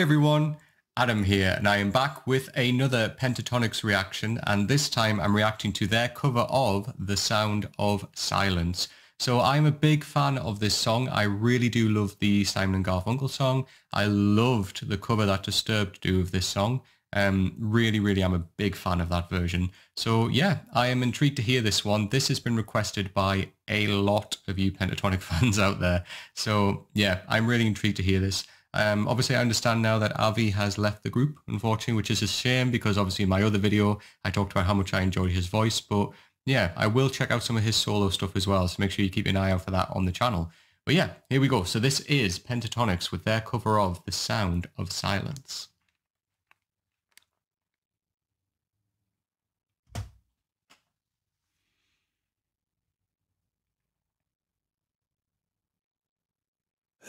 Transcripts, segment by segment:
Hey everyone, Adam here, and I am back with another Pentatonix reaction, and this time I'm reacting to their cover of The Sound of Silence. So I'm a big fan of this song. I really do love the Simon and Garfunkel song. I loved the cover that Disturbed do of this song. Um, really, really I'm a big fan of that version. So yeah, I am intrigued to hear this one. This has been requested by a lot of you Pentatonix fans out there. So yeah, I'm really intrigued to hear this. Um, obviously, I understand now that Avi has left the group, unfortunately, which is a shame because obviously in my other video, I talked about how much I enjoyed his voice. But yeah, I will check out some of his solo stuff as well. So make sure you keep an eye out for that on the channel. But yeah, here we go. So this is Pentatonix with their cover of The Sound of Silence.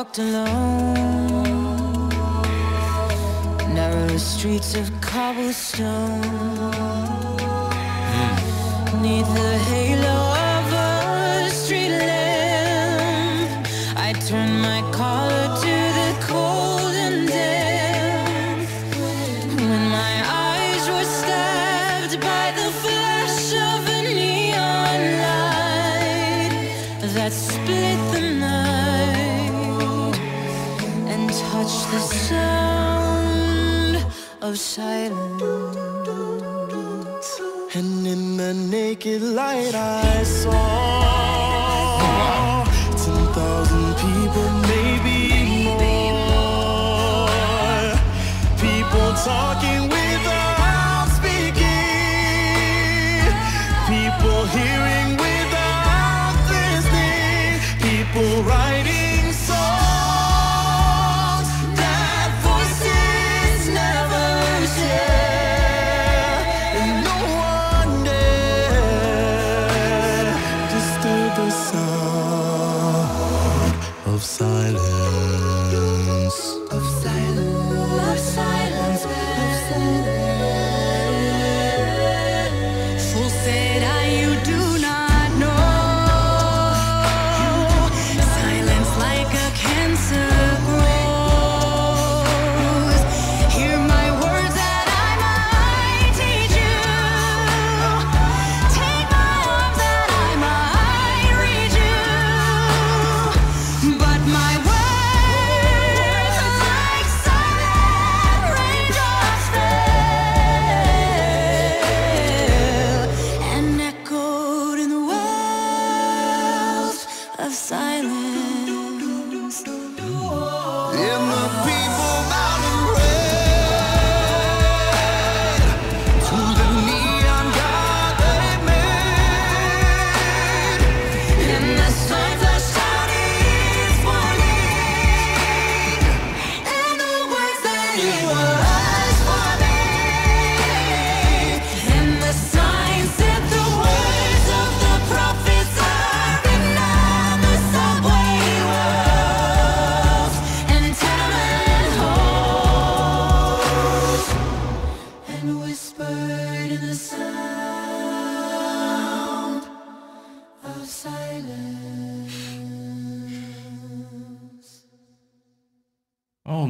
Walked alone Narrow streets of cobblestone mm. Neath the halo naked light I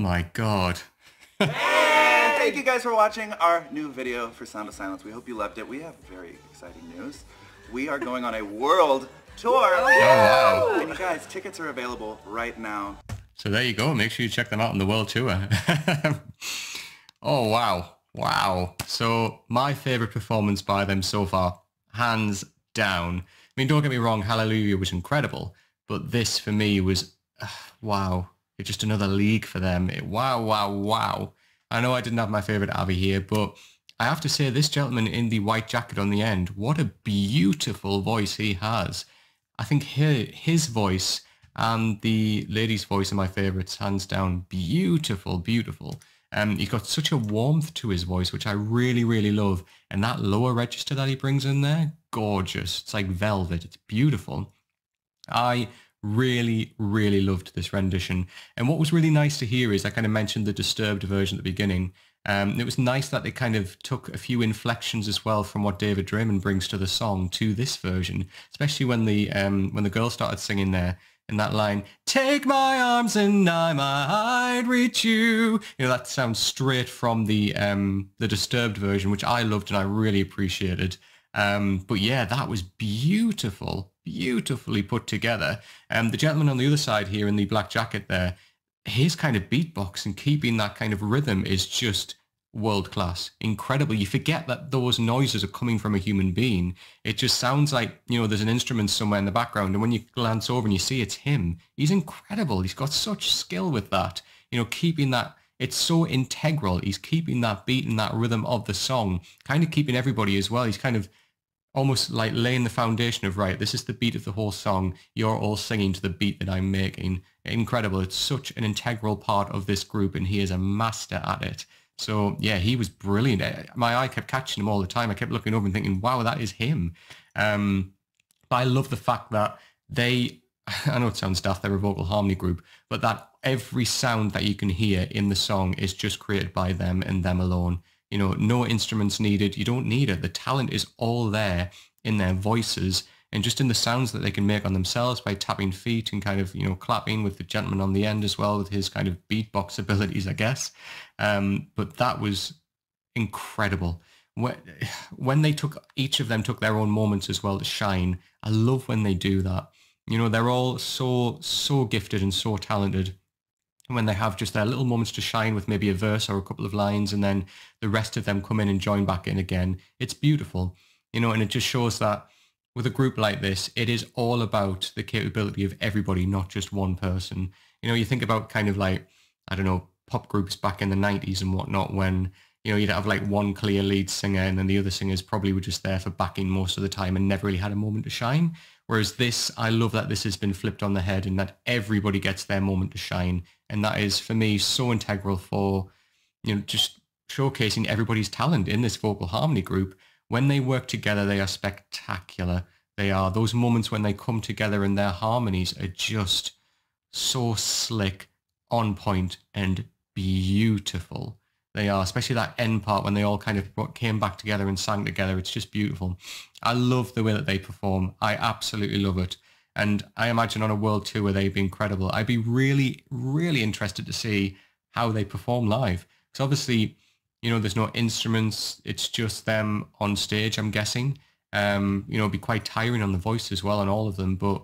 my god. Thank you guys for watching our new video for Sound of Silence. We hope you loved it. We have very exciting news. We are going on a world tour. Oh, wow. And you guys, tickets are available right now. So there you go. Make sure you check them out on the world tour. oh, wow. Wow. So my favorite performance by them so far, hands down. I mean, don't get me wrong, Hallelujah was incredible, but this for me was, uh, wow. It's just another league for them. It, wow, wow, wow. I know I didn't have my favorite Avi here, but I have to say this gentleman in the white jacket on the end, what a beautiful voice he has. I think his, his voice and the lady's voice are my favourites, hands down. Beautiful, beautiful. Um, he's got such a warmth to his voice, which I really, really love. And that lower register that he brings in there, gorgeous. It's like velvet. It's beautiful. I really, really loved this rendition. And what was really nice to hear is I kind of mentioned the disturbed version at the beginning. Um, it was nice that they kind of took a few inflections as well from what David Draiman brings to the song to this version, especially when the um, when the girl started singing there in that line, take my arms and I might reach you. You know, that sounds straight from the um, the Disturbed version, which I loved and I really appreciated. Um, but yeah, that was beautiful, beautifully put together. Um, the gentleman on the other side here in the black jacket there, his kind of beatbox and keeping that kind of rhythm is just world class, incredible. You forget that those noises are coming from a human being. It just sounds like, you know, there's an instrument somewhere in the background. And when you glance over and you see it's him, he's incredible. He's got such skill with that, you know, keeping that. It's so integral. He's keeping that beat and that rhythm of the song, kind of keeping everybody as well. He's kind of almost like laying the foundation of, right, this is the beat of the whole song. You're all singing to the beat that I'm making. Incredible. It's such an integral part of this group and he is a master at it. So yeah, he was brilliant. Eh, My eye kept catching him all the time. I kept looking over and thinking, wow, that is him. Um, but I love the fact that they, I know it sounds daft, they're a vocal harmony group, but that every sound that you can hear in the song is just created by them and them alone. You know, no instruments needed. You don't need it. The talent is all there in their voices and just in the sounds that they can make on themselves by tapping feet and kind of, you know, clapping with the gentleman on the end as well with his kind of beatbox abilities, I guess. Um, but that was incredible. When, when they took, each of them took their own moments as well to shine. I love when they do that. You know, they're all so, so gifted and so talented And when they have just their little moments to shine with maybe a verse or a couple of lines and then the rest of them come in and join back in again. It's beautiful, you know, and it just shows that with a group like this, it is all about the capability of everybody, not just one person. You know, you think about kind of like, I don't know, pop groups back in the 90s and whatnot when, you know, you'd have like one clear lead singer and then the other singers probably were just there for backing most of the time and never really had a moment to shine. Whereas this, I love that this has been flipped on the head and that everybody gets their moment to shine. And that is, for me, so integral for, you know, just showcasing everybody's talent in this vocal harmony group. When they work together, they are spectacular. They are those moments when they come together and their harmonies are just so slick, on point, and beautiful. They are, especially that end part when they all kind of came back together and sang together. It's just beautiful. I love the way that they perform. I absolutely love it. And I imagine on a world tour they'd be incredible. I'd be really, really interested to see how they perform live. Because obviously, you know, there's no instruments. It's just them on stage, I'm guessing. Um, you know, it'd be quite tiring on the voice as well on all of them. But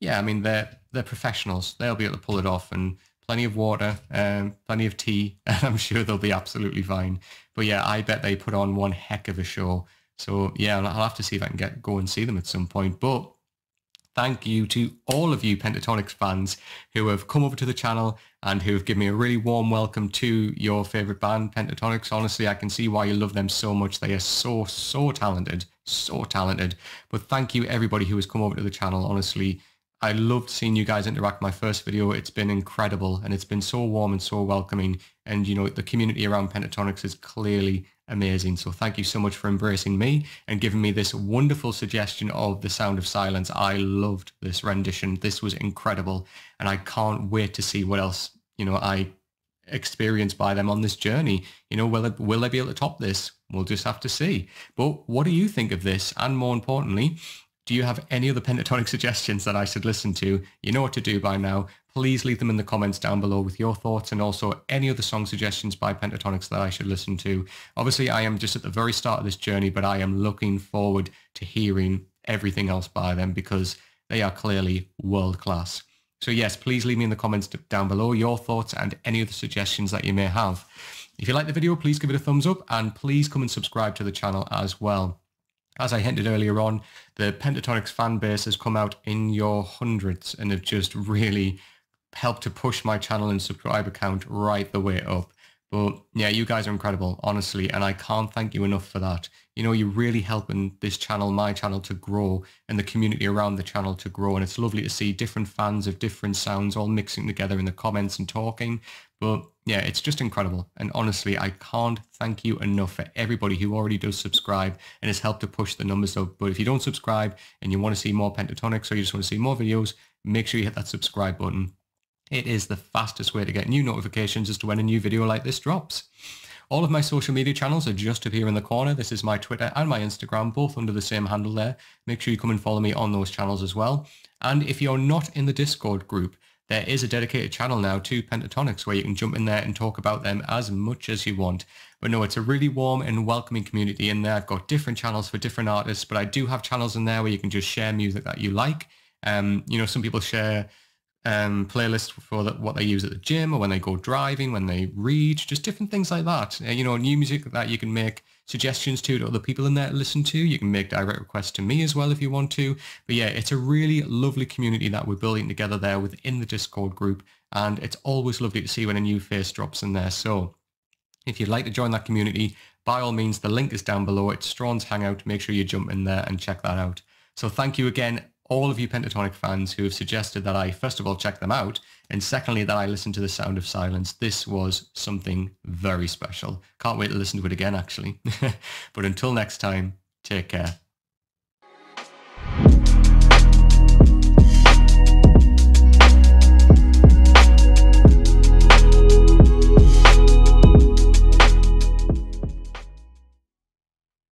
yeah, I mean, they're, they're professionals. They'll be able to pull it off and plenty of water, um, plenty of tea, and I'm sure they'll be absolutely fine. But yeah, I bet they put on one heck of a show. So yeah, I'll have to see if I can get go and see them at some point. But thank you to all of you Pentatonix fans who have come over to the channel and who have given me a really warm welcome to your favorite band, Pentatonix. Honestly, I can see why you love them so much. They are so, so talented, so talented. But thank you everybody who has come over to the channel. Honestly, I loved seeing you guys interact my first video. It's been incredible and it's been so warm and so welcoming. And, you know, the community around Pentatonix is clearly amazing. So thank you so much for embracing me and giving me this wonderful suggestion of The Sound of Silence. I loved this rendition. This was incredible. And I can't wait to see what else, you know, I experience by them on this journey. You know, will will they be able to top this? We'll just have to see. But what do you think of this? And more importantly, do you have any other pentatonic suggestions that I should listen to? You know what to do by now. Please leave them in the comments down below with your thoughts and also any other song suggestions by Pentatonix that I should listen to. Obviously, I am just at the very start of this journey, but I am looking forward to hearing everything else by them because they are clearly world class. So yes, please leave me in the comments down below your thoughts and any other suggestions that you may have. If you like the video, please give it a thumbs up and please come and subscribe to the channel as well. As I hinted earlier on, the Pentatonix fan base has come out in your hundreds and have just really helped to push my channel and subscriber count right the way up. But yeah, you guys are incredible, honestly, and I can't thank you enough for that. You know, you're really helping this channel, my channel, to grow and the community around the channel to grow. And it's lovely to see different fans of different sounds all mixing together in the comments and talking. But yeah, it's just incredible. And honestly, I can't thank you enough for everybody who already does subscribe and has helped to push the numbers up. But if you don't subscribe and you want to see more Pentatonix or you just want to see more videos, make sure you hit that subscribe button it is the fastest way to get new notifications as to when a new video like this drops. All of my social media channels are just up here in the corner. This is my Twitter and my Instagram, both under the same handle there. Make sure you come and follow me on those channels as well. And if you're not in the Discord group, there is a dedicated channel now to Pentatonix where you can jump in there and talk about them as much as you want. But no, it's a really warm and welcoming community in there. I've got different channels for different artists, but I do have channels in there where you can just share music that you like. Um, you know, some people share um, playlist for the, what they use at the gym or when they go driving, when they read, just different things like that. Uh, you know, new music that you can make suggestions to to other people in there to listen to. You can make direct requests to me as well if you want to. But yeah, it's a really lovely community that we're building together there within the Discord group. And it's always lovely to see when a new face drops in there. So if you'd like to join that community, by all means, the link is down below. It's Straughan's Hangout. Make sure you jump in there and check that out. So thank you again all of you Pentatonic fans who have suggested that I, first of all, check them out, and secondly, that I listen to The Sound of Silence. This was something very special. Can't wait to listen to it again, actually. but until next time, take care.